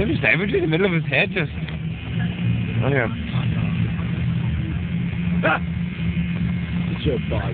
There was damage in the middle of his head, just. Oh yeah. It's your dog,